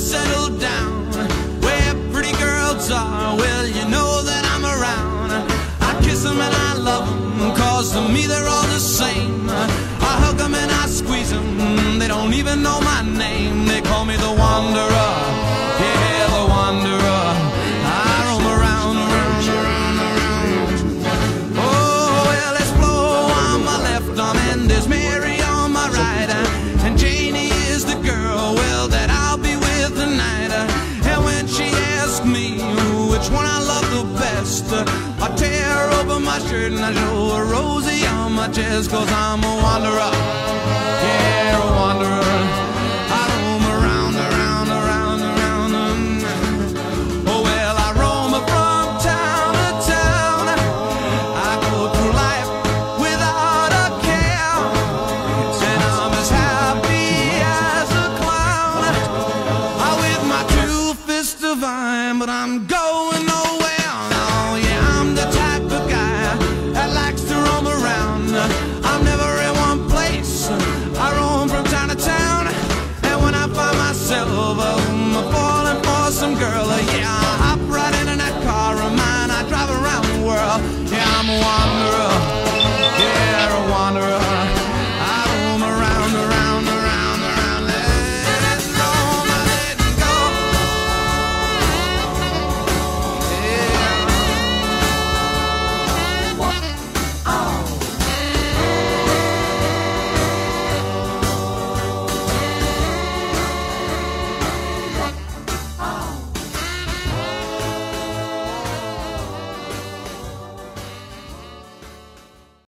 settle down where pretty girls are. Well, you know that I'm around. I kiss them and I love them, cause to me they're all the same. I hug them and I squeeze them, they don't even know my name. They call me the one. Which one I love the best, I tear open my shirt and I show a Rosie on my chest, cause I'm a wanderer. But I'm going nowhere. No, yeah, I'm the type of guy that likes to roam around. I'm never in one place. I roam from town to town. And when I find myself, um, falling for some girl, yeah.